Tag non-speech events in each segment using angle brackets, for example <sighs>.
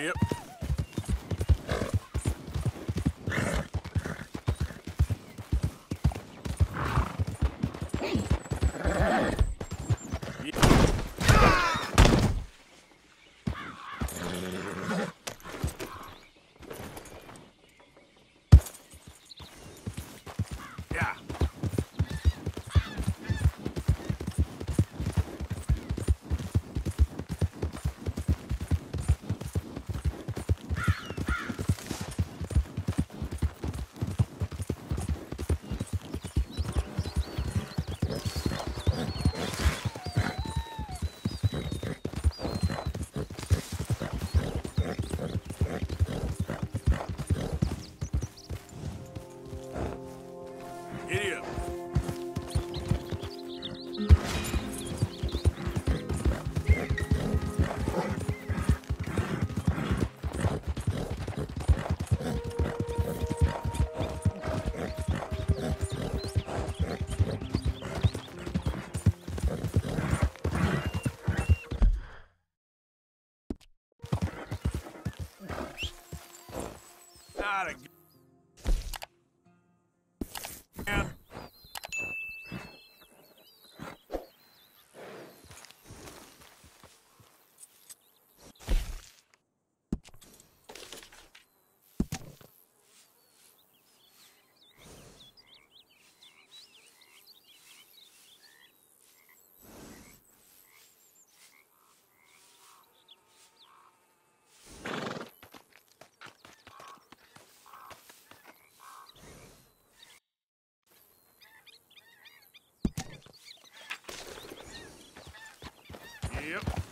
Giddy Not a Yep.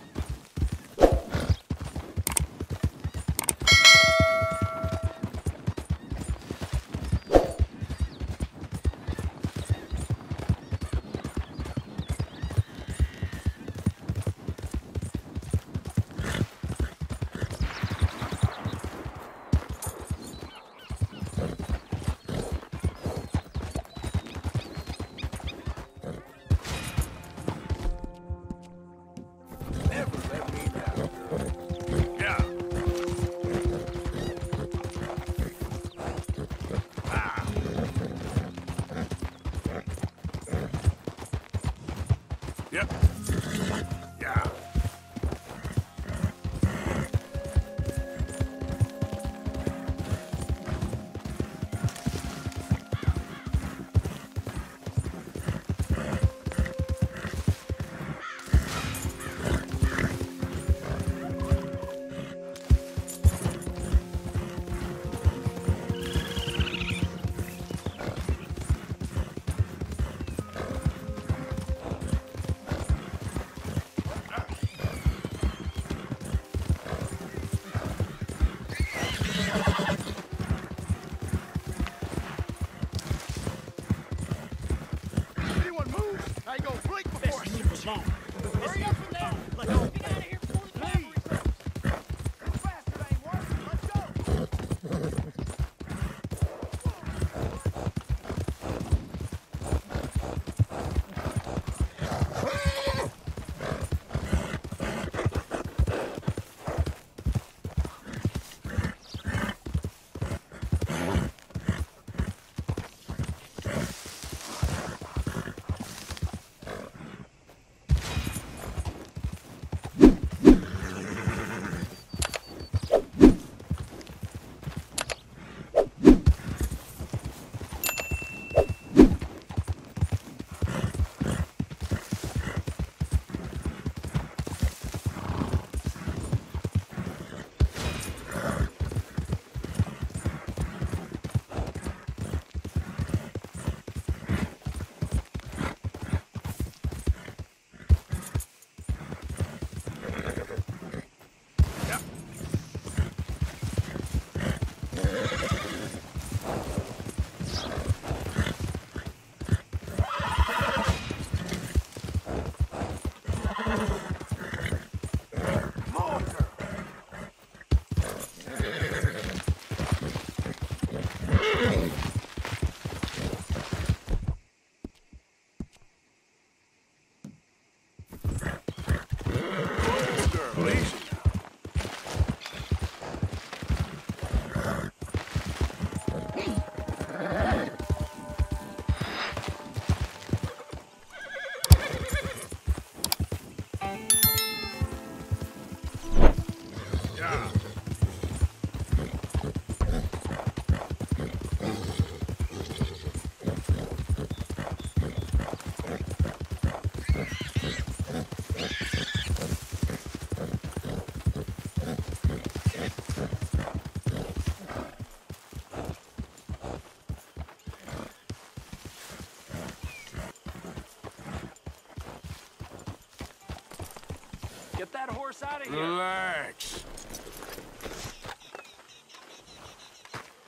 That horse out of here. Relax.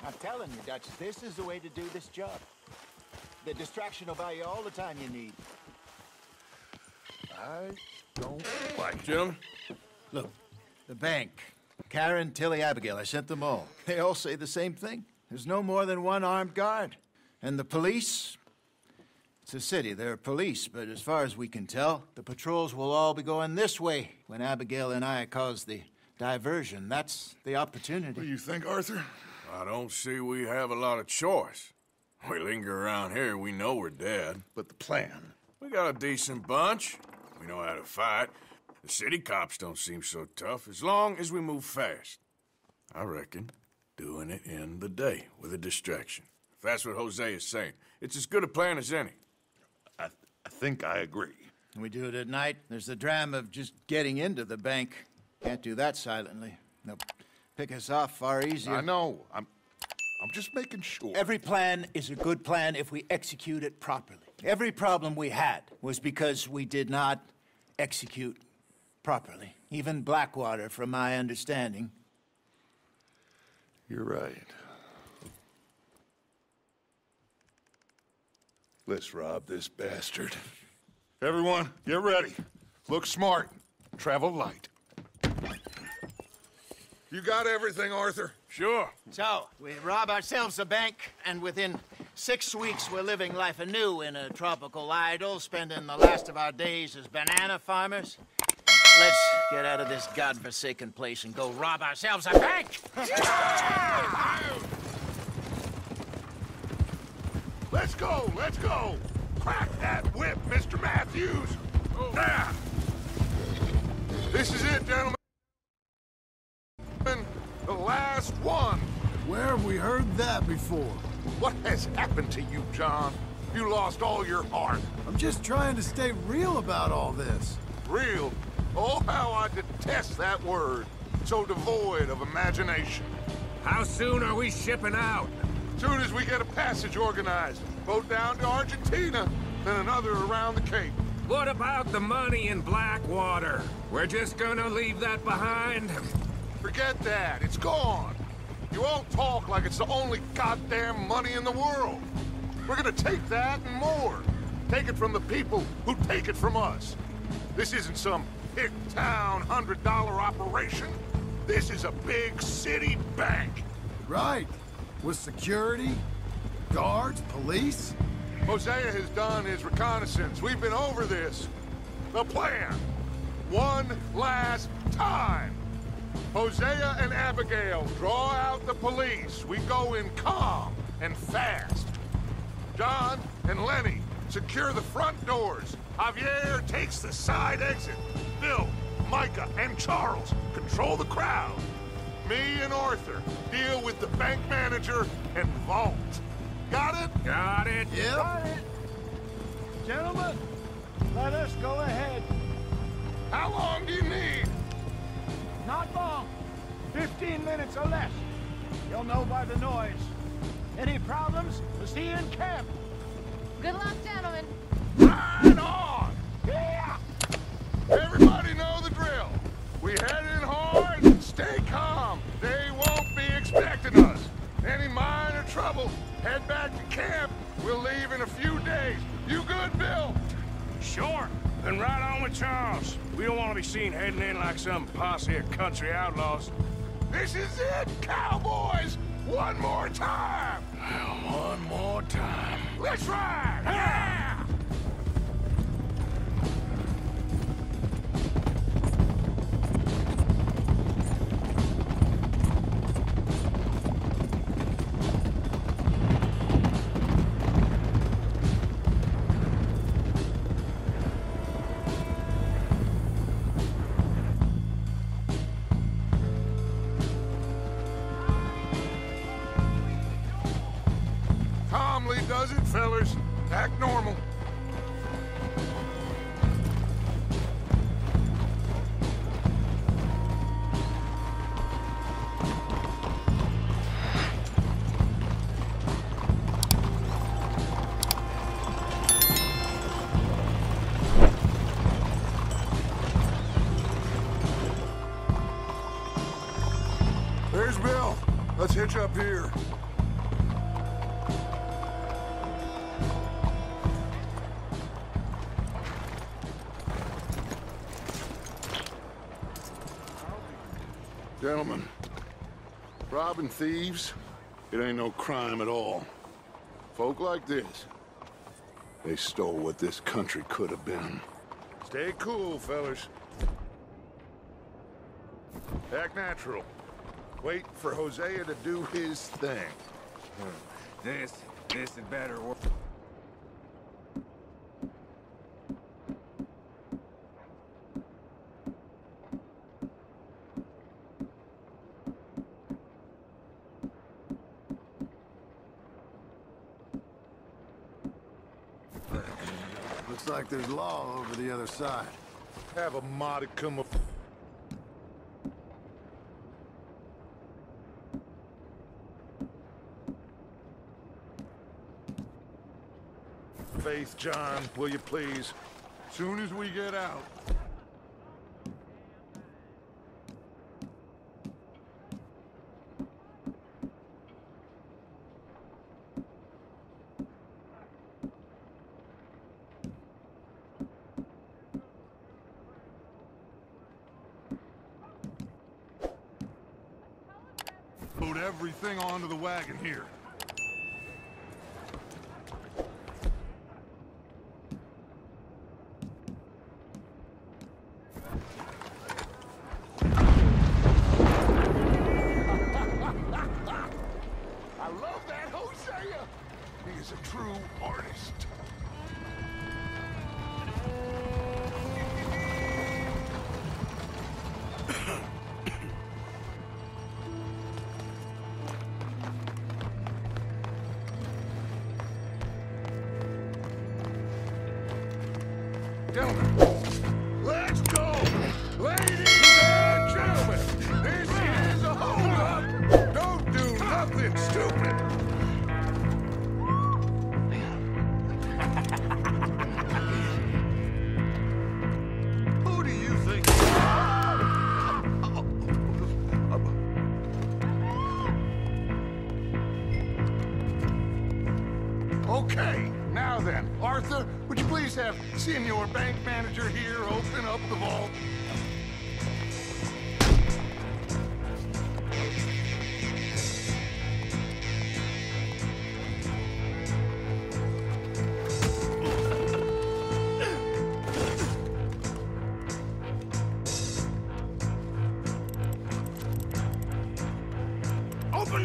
I'm telling you, Dutch, this is the way to do this job. The distraction will buy you all the time you need. I don't like Jim? Look, the bank, Karen, Tilly, Abigail, I sent them all. They all say the same thing. There's no more than one armed guard. And the police? It's a city, there are police, but as far as we can tell, the patrols will all be going this way when Abigail and I cause the diversion. That's the opportunity. What do you think, Arthur? I don't see we have a lot of choice. We linger around here, we know we're dead. But the plan. We got a decent bunch. We know how to fight. The city cops don't seem so tough as long as we move fast. I reckon doing it in the day with a distraction. If that's what Hosea is saying, it's as good a plan as any. I, I think I agree. We do it at night. There's the dram of just getting into the bank. Can't do that silently. They'll pick us off far easier. I know. I'm I'm just making sure. Every plan is a good plan if we execute it properly. Every problem we had was because we did not execute properly. Even Blackwater, from my understanding. You're right. Let's rob this bastard. Everyone, get ready. Look smart. Travel light. You got everything, Arthur? Sure. So, we rob ourselves a bank, and within six weeks we're living life anew in a tropical idyll, spending the last of our days as banana farmers. Let's get out of this godforsaken place and go rob ourselves a bank! <laughs> Let's go, let's go. Crack that whip, Mr. Matthews. Ah. This is it, gentlemen. The last one. Where have we heard that before? What has happened to you, John? You lost all your heart. I'm just trying to stay real about all this. Real. Oh, how I detest that word. So devoid of imagination. How soon are we shipping out? As soon as we get a passage organized, boat down to Argentina, then another around the Cape. What about the money in Blackwater? We're just gonna leave that behind? Forget that. It's gone. You all talk like it's the only goddamn money in the world. We're gonna take that and more. Take it from the people who take it from us. This isn't some hick town hundred dollar operation. This is a big city bank. Right. With security, guards, police. Hosea has done his reconnaissance. We've been over this. The plan. One last time. Hosea and Abigail draw out the police. We go in calm and fast. John and Lenny secure the front doors. Javier takes the side exit. Bill, Micah, and Charles control the crowd. Me and Arthur deal with the bank manager and vault. Got it? Got it? Yep. Got it. Gentlemen, let us go ahead. How long do you need? Not long. Fifteen minutes or less. You'll know by the noise. Any problems? We'll see you in camp. Good luck, gentlemen. Head back to camp. We'll leave in a few days. You good, Bill? Sure. Then right on with Charles. We don't want to be seen heading in like some posse of country outlaws. This is it, cowboys! One more time! <sighs> One more time. Let's ride! Up here. Gentlemen, robbing thieves, it ain't no crime at all. Folk like this, they stole what this country could have been. Stay cool, fellas. Act natural. Wait for Hosea to do his thing. Hmm. This, this is better. or- Looks like there's law over the other side. Have a modicum of... Faith, John, will you please? Soon as we get out. Load everything onto the wagon here.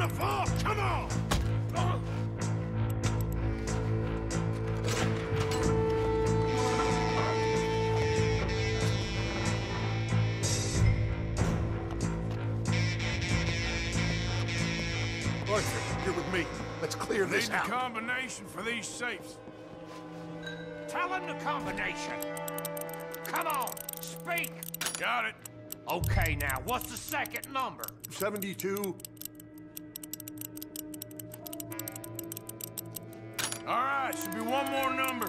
The vault! Come on! Arthur, you're with me. Let's clear this Need the out. combination for these safes. Tell him the combination. Come on, speak. Got it. Okay, now, what's the second number? 72. Right, should be one more number.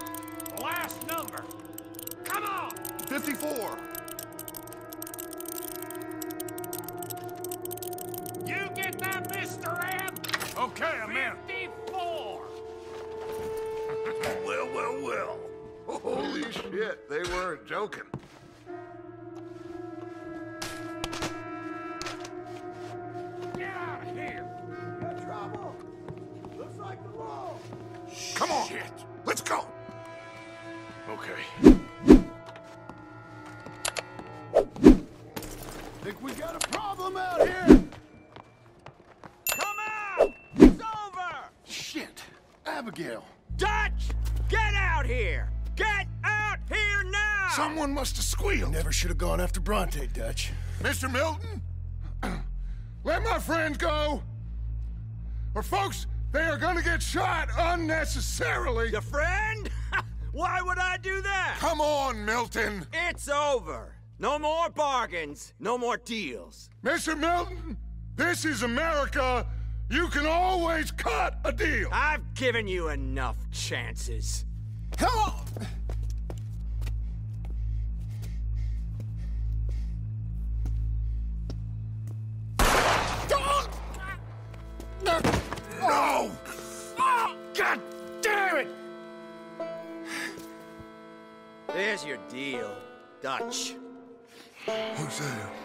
Last number. Come on. 54. You get that, Mr. M? Okay, I'm in. 54. <laughs> Well, well, well. Holy shit, they weren't joking. Get out of here. Come on. Let's go. Okay. Think we got a problem out here? Come out! It's over! Shit! Abigail! Dutch! Get out here! Get out here now! Someone must have squealed. Never should have gone after Bronte, Dutch. Mr. Milton, <clears throat> let my friends go. Or folks, they are gonna get shot unnecessarily. Your friend? <laughs> Why would I do that? Come on, Milton. It's over. No more bargains. No more deals. Mr. Milton, this is America. You can always cut a deal. I've given you enough chances. Come on! bitch. Who's there?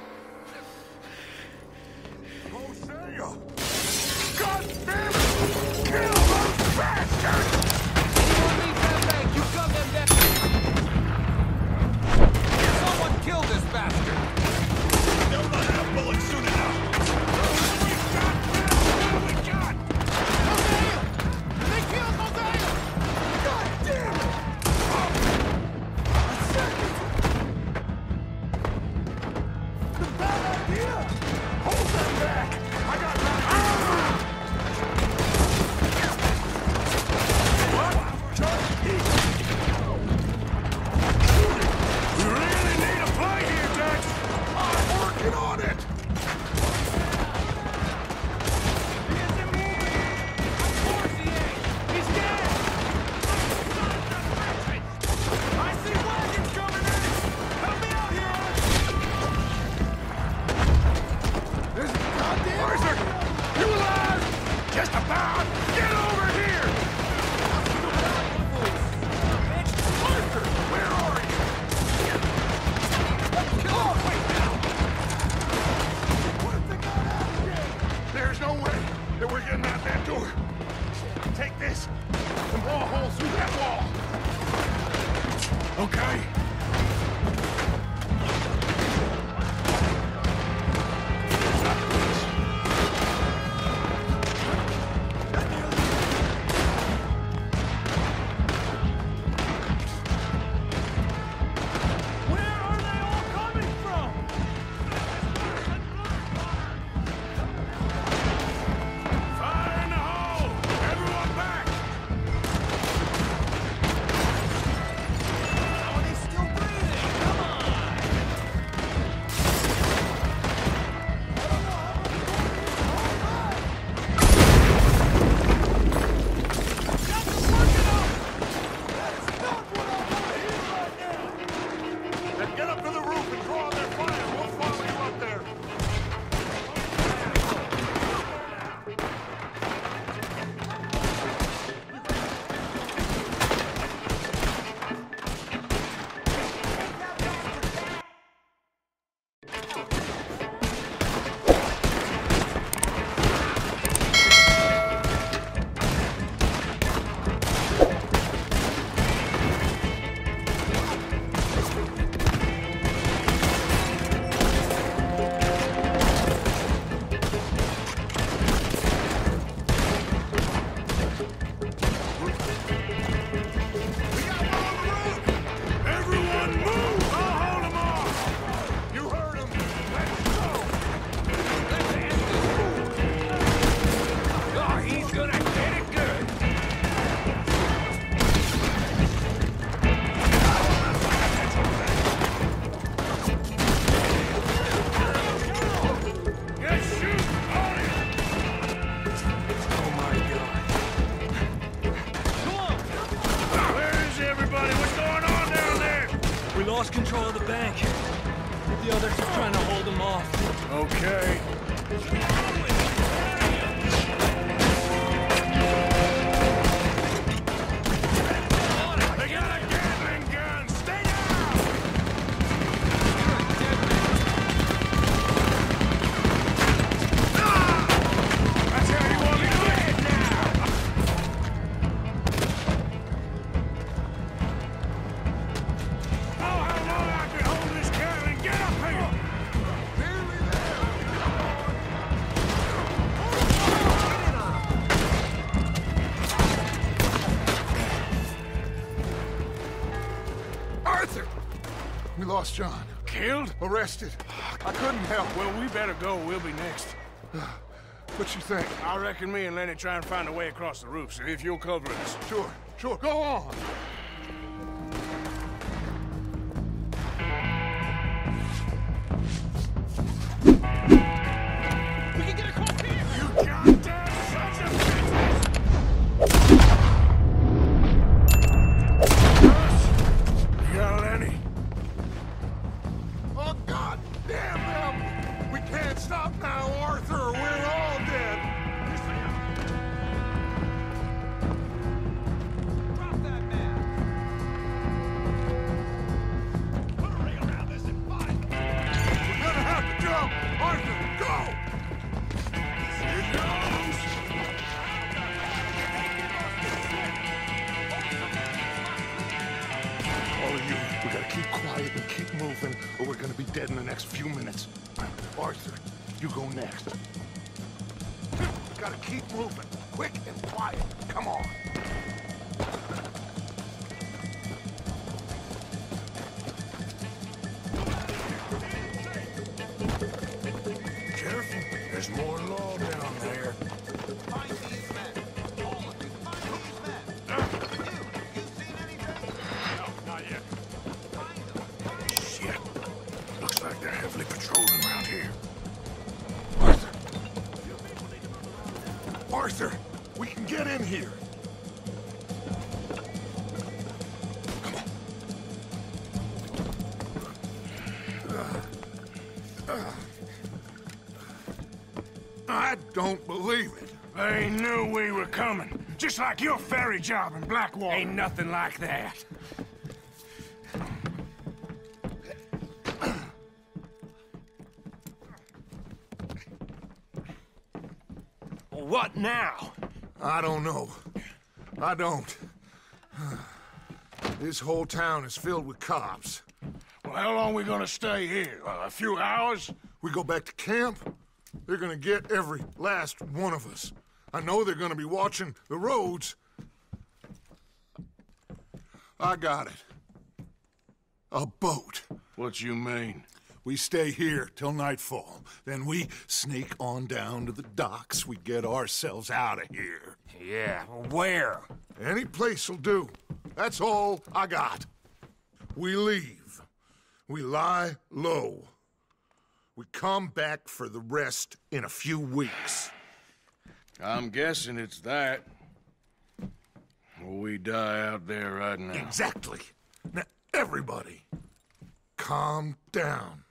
couldn't help. Well, we better go. We'll be next. <sighs> What you think? I reckon me and Lenny try and find a way across the roof, so if you'll cover us. Sure, sure. Go on! Dead in the next few minutes. Arthur, you go next. Gotta keep moving, quick and quiet. Come on. Just like your ferry job in Blackwater. Ain't nothing like that. What now? I don't know. I don't. This whole town is filled with cops. Well, how long we gonna stay here? Uh, a few hours? We go back to camp, they're gonna get every last one of us. I know they're gonna be watching the roads. I got it. A boat. What you mean? We stay here till nightfall. Then we sneak on down to the docks. We get ourselves out of here. Yeah, where? Any place'll do. That's all I got. We leave. We lie low. We come back for the rest in a few weeks. I'm guessing it's that. We die out there right now. Exactly. Now, everybody, calm down.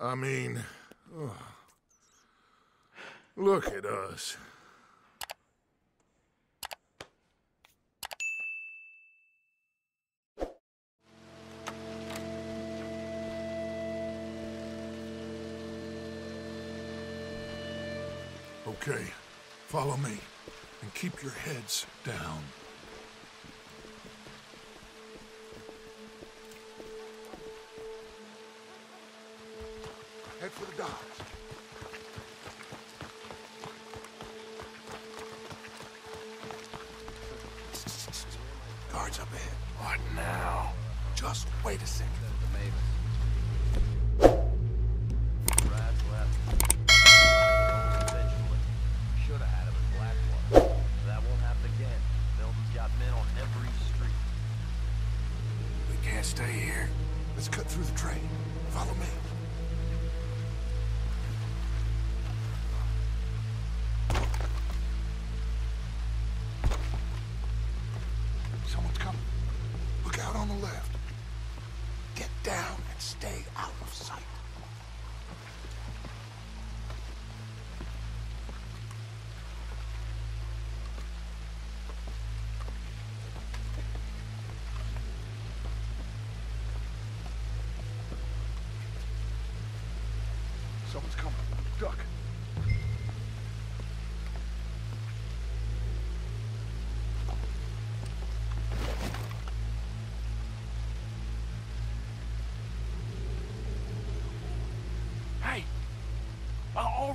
I mean, ugh. look at us. Okay, follow me and keep your heads down. Head for the docks. Guards up ahead. What now? Just wait a second. Men on every street. We can't stay here. Let's cut through the train. Follow me.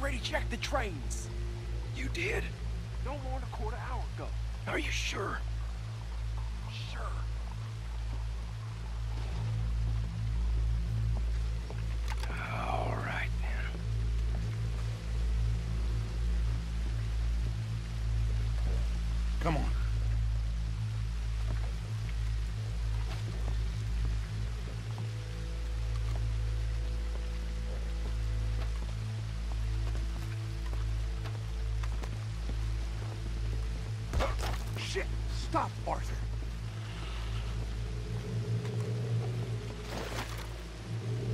Already checked the trains. You did? No more than a quarter hour ago. Are you sure? Sure.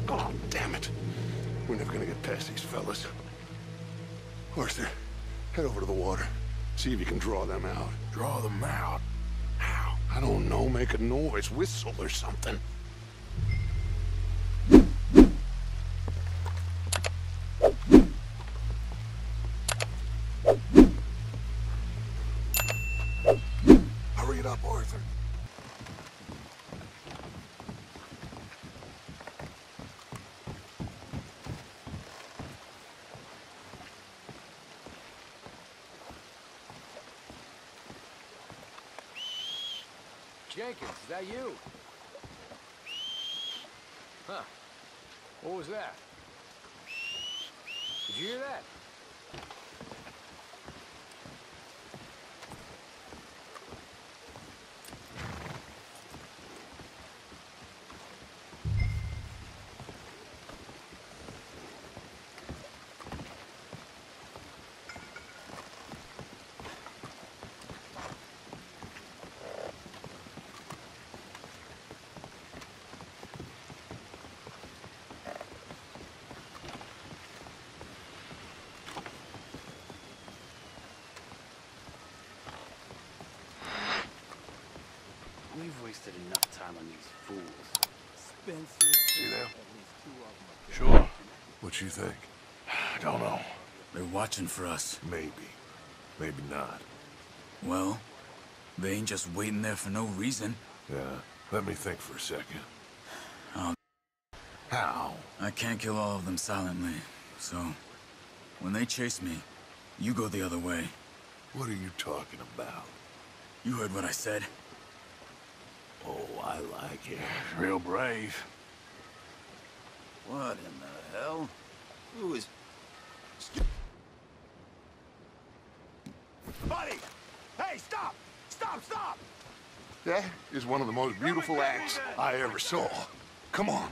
Oh, damn it. We're never gonna get past these fellas. Arthur, head over to the water. See if you can draw them out. Draw them out. How? I don't know, make a noise, whistle or something. Jenkins, is that you? Huh. What was that? Did you hear that? We've wasted enough time on these fools. Spencer. See them? Sure. What you think? I <sighs> don't know. They're watching for us. Maybe. Maybe not. Well, they ain't just waiting there for no reason. Yeah. Let me think for a second. Oh. <sighs> How? I can't kill all of them silently, so... When they chase me, you go the other way. What are you talking about? You heard what I said. Oh, I like it. Real brave. What in the hell? Who is... Buddy! Hey, stop! Stop, stop! That is one of the most beautiful acts I ever saw. Come on.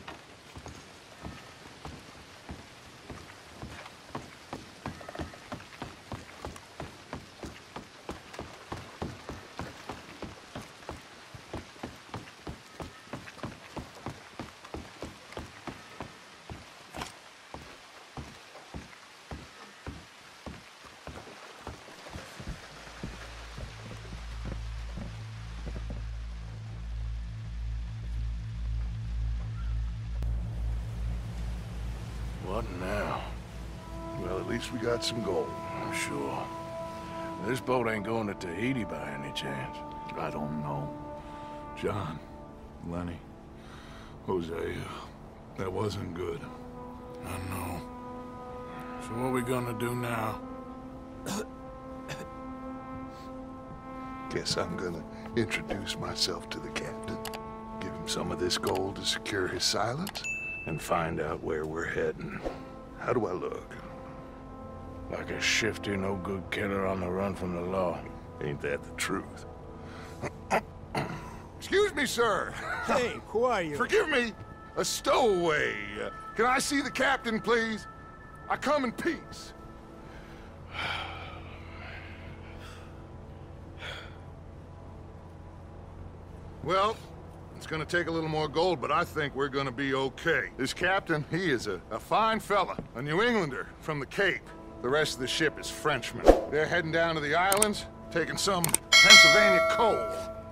Got some gold. I'm sure. This boat ain't going to Tahiti by any chance. I don't know. John, Lenny, Hosea, that wasn't good. I know. So what are we gonna do now? Guess I'm gonna introduce myself to the captain. Give him some of this gold to secure his silence and find out where we're heading. How do I look? Like a shifty, no-good killer on the run from the law. Ain't that the truth? <coughs> Excuse me, sir. <laughs> Hey, who are you? Forgive me. A stowaway. Uh, Can I see the captain, please? I come in peace. <sighs> Well, it's gonna take a little more gold, but I think we're gonna be okay. This captain, he is a, a fine fella, a New Englander from the Cape. The rest of the ship is Frenchmen. They're heading down to the islands, taking some Pennsylvania coal.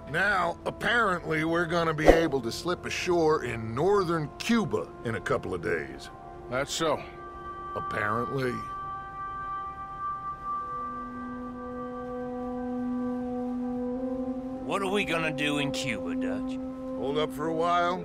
Now, apparently, we're gonna be able to slip ashore in northern Cuba in a couple of days. That's so. Apparently. What are we gonna do in Cuba, Dutch? Hold up for a while,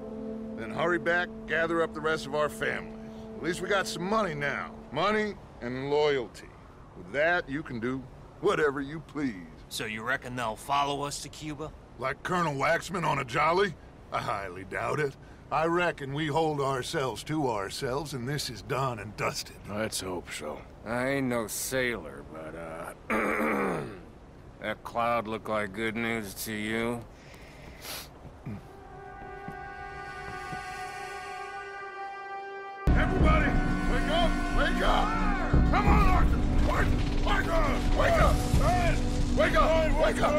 then hurry back, gather up the rest of our families. At least we got some money now. Money and loyalty. With that, you can do whatever you please. So you reckon they'll follow us to Cuba? Like Colonel Waxman on a jolly? I highly doubt it. I reckon we hold ourselves to ourselves, and this is done and dusted. Let's hope so. I ain't no sailor, but, uh... <clears throat> that cloud look like good news to you? Everybody, wake up! Wake up! Come on, Arthur! Arthur! Arthur! Wake up! Wake up! Wake up!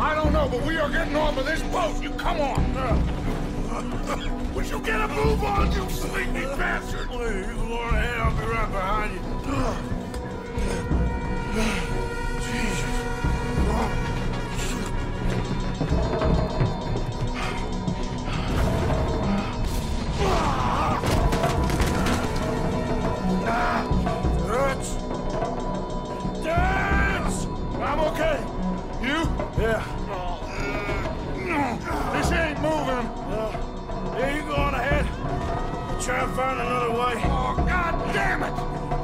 I don't know, but we are getting off of this boat. You come on! <laughs> Would you get a move on, you sleepy bastard? Please, on ahead. I'll be right behind you. <sighs> Jesus. Yeah. no This ain't moving. Yeah. You go on ahead. Try and find another way. Oh, God damn it!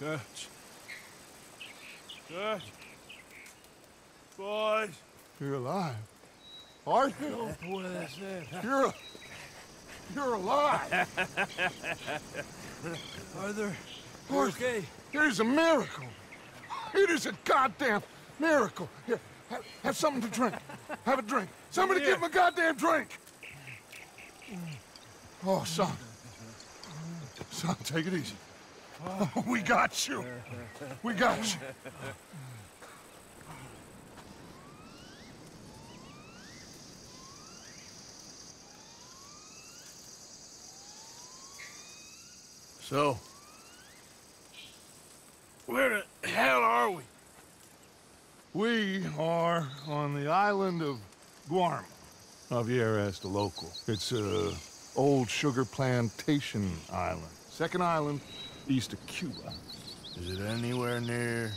Dutch. Good. Boys. You're alive. Are you? Oh, you're... You're alive. <laughs> Arthur, Arthur, okay? It is a miracle. It is a goddamn miracle. Here, have, have something to drink. Have a drink. Somebody give him a goddamn drink. Oh, son. Son, take it easy. Oh, we got you. We got you. So, where the hell are we? We are on the island of Guarma. Javier asked a local. It's a old sugar plantation island. Second island east of Cuba. Is it anywhere near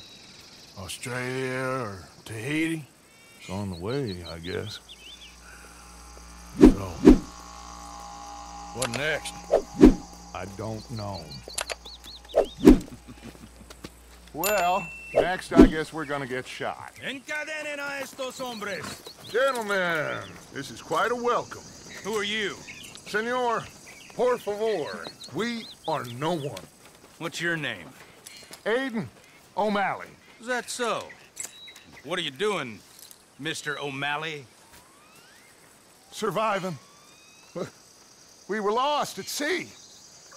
Australia or Tahiti? It's on the way, I guess. So, what next? I don't know. <laughs> well, next I guess we're gonna get shot. Encadenen a estos hombres. Gentlemen, this is quite a welcome. Who are you? Senor, por favor, we are no one. What's your name? Aiden O'Malley. Is that so? What are you doing, Mr. O'Malley? Surviving. We were lost at sea.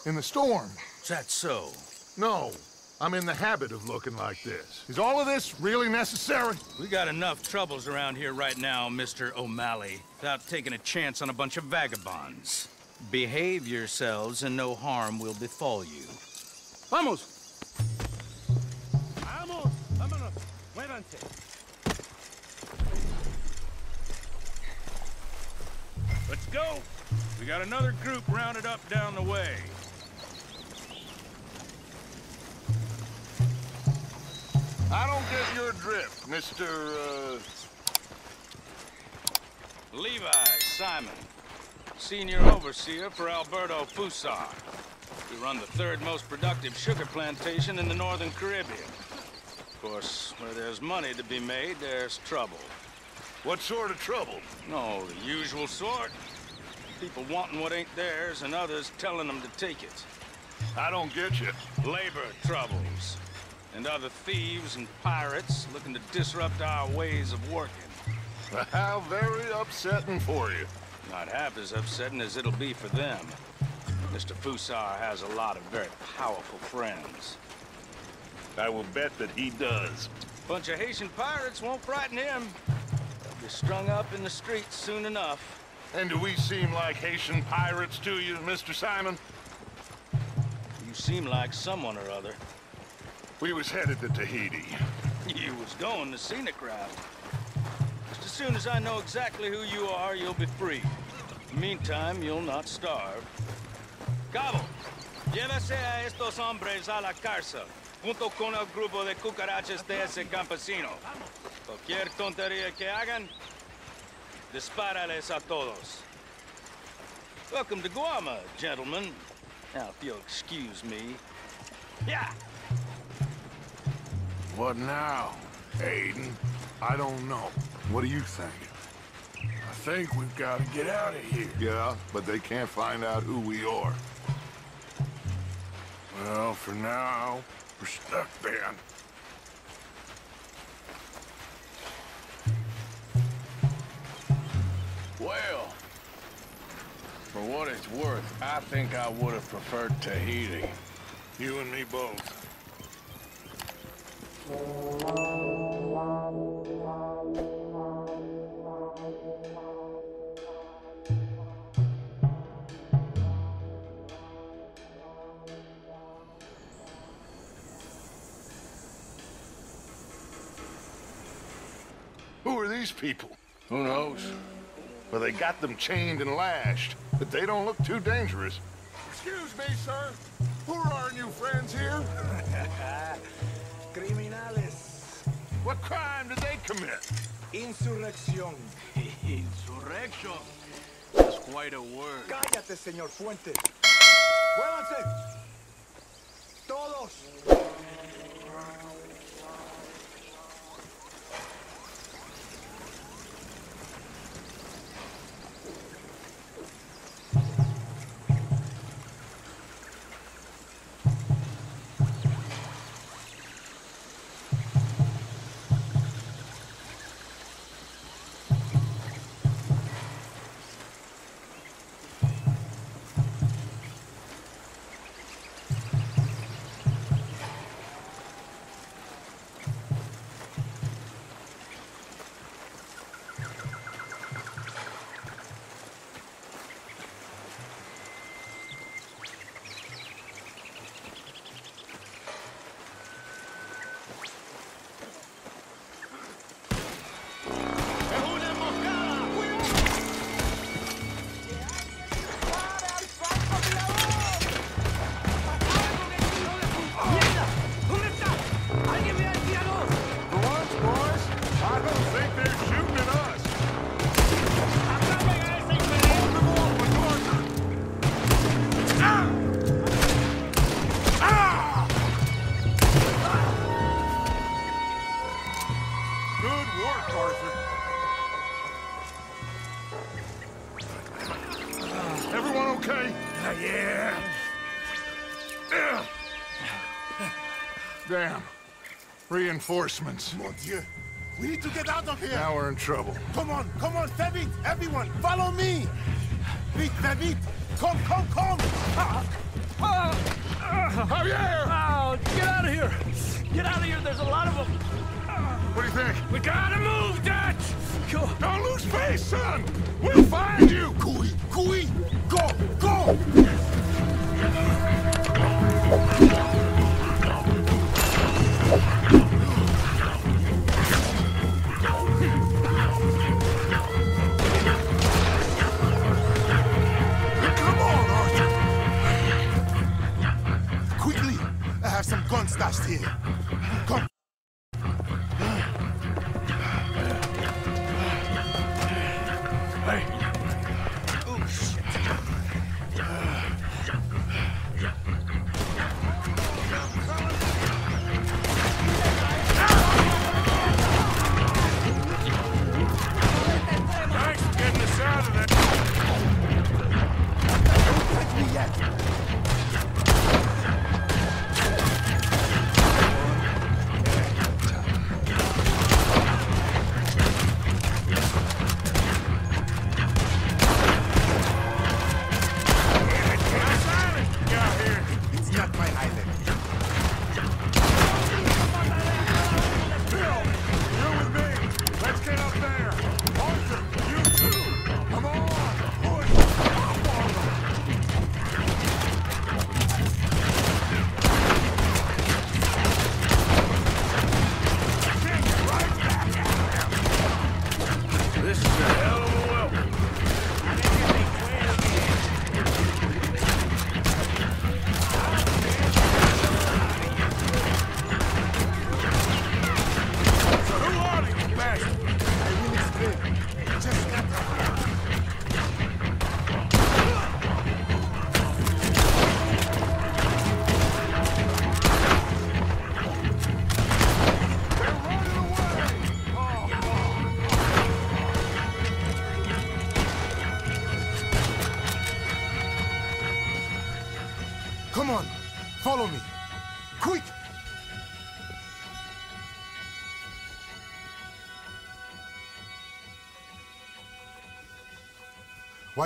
In the storm. Is that so? No. I'm in the habit of looking like this. Is all of this really necessary? We got enough troubles around here right now, Mr. O'Malley, without taking a chance on a bunch of vagabonds. Behave yourselves and no harm will befall you. Vamos! Vamos. Vámonos. Muévanse. Let's go. We got another group rounded up down the way. I don't get your drift, Mr. Uh... Levi Simon, senior overseer for Alberto Fussar. We run the third most productive sugar plantation in the Northern Caribbean. Of course, where there's money to be made, there's trouble. What sort of trouble? No, the usual sort. People wanting what ain't theirs and others telling them to take it. I don't get you. Labor troubles. And other thieves and pirates looking to disrupt our ways of working. How very upsetting for you. Not half as upsetting as it'll be for them. Mr. Fussar has a lot of very powerful friends. I will bet that he does. Bunch of Haitian pirates won't frighten him. They'll be strung up in the streets soon enough. And do we seem like Haitian pirates to you, Mr. Simon? You seem like someone or other. We was headed to Tahiti. You was going to scenic route. Just as soon as I know exactly who you are, you'll be free. Meantime, you'll not starve. Cabo, llévese a estos hombres a la cárcel, junto con el grupo de cucarachas de ese campesino. Cualquier tontería que hagan, dispárales a todos. Welcome to Guarma, gentlemen. Now, if you'll excuse me. Yeah! What now, Aiden? I don't know. What do you think? I think we've got to get out of here. Yeah, but they can't find out who we are. Well, for now, we're stuck then. Well, for what it's worth, I think I would have preferred Tahiti. You and me both. Who are these people? Who knows? Well, they got them chained and lashed, but they don't look too dangerous. Excuse me, sir. Who are our new friends here? <laughs> Criminales. What crime did they commit? Insurrección. <laughs> Insurrection. That's quite a word. Cállate, señor Fuentes. Muévanse. Todos. Reinforcements. Mon Dieu. We need to get out of here. Now we're in trouble. Come on, come on, très. Everyone, follow me. Vite, très vite. Come, come, come. Javier! Oh, get out of here! Get out of here, there's a lot of them! What do you think? We gotta move, Dutch! Go. Don't lose face, son! We'll find you! Cooey, cooey. Go, go.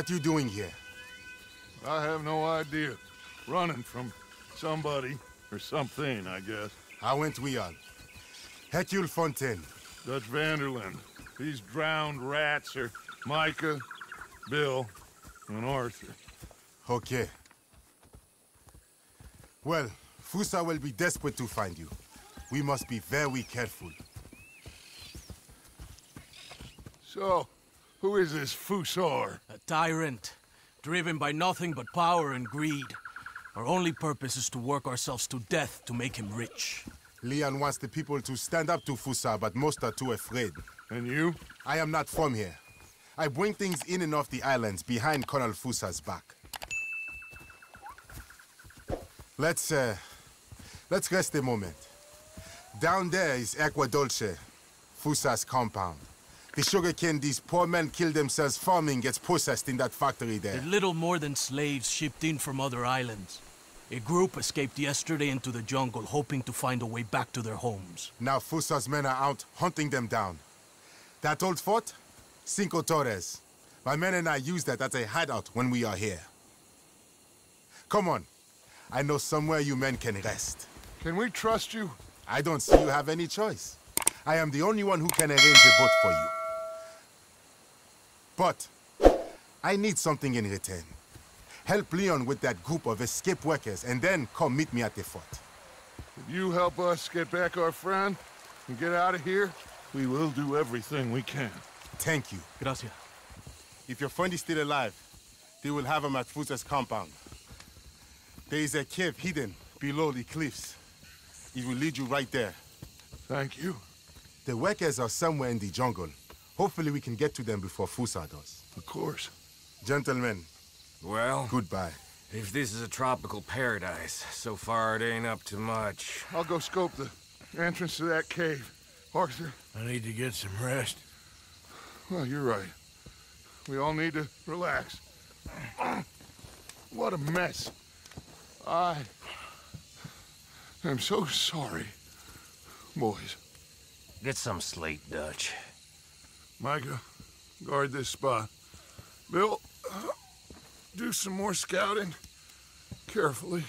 What are you doing here? I have no idea. Running from somebody or something, I guess. How went we on? Hercule Fontaine. Dutch van der Linde. These drowned rats are Micah, Bill, and Arthur. Okay. Well, Fussar will be desperate to find you. We must be very careful. So, who is this Fussar? A tyrant, driven by nothing but power and greed. Our only purpose is to work ourselves to death to make him rich. Leon wants the people to stand up to Fussar, but most are too afraid. And you? I am not from here. I bring things in and off the islands behind Colonel Fussar's back. Let's, uh, let's rest a moment. Down there is Aqua Dolce, Fussar's compound. The sugarcane these poor men kill themselves farming gets processed in that factory there. They're little more than slaves shipped in from other islands. A group escaped yesterday into the jungle, hoping to find a way back to their homes. Now Fussar's men are out hunting them down. That old fort? Cinco Torres. My men and I use that as a hideout when we are here. Come on. I know somewhere you men can rest. Can we trust you? I don't see you have any choice. I am the only one who can arrange a boat for you. But I need something in return. Help Leon with that group of escape workers and then come meet me at the fort. If you help us get back our friend and get out of here, we will do everything we can. Thank you. Gracias. If your friend is still alive, they will have him at Fussar's compound. There is a cave hidden below the cliffs. It will lead you right there. Thank you. The workers are somewhere in the jungle. Hopefully we can get to them before Fussar does. Of course. Gentlemen, Well, goodbye. if this is a tropical paradise, so far it ain't up to much. I'll go scope the entrance to that cave. Arthur, I need to get some rest. well, you're right. We all need to relax. What a mess. I I'm so sorry, boys. Get some slate, Dutch. Micah, guard this spot. Bill, do some more scouting. Carefully.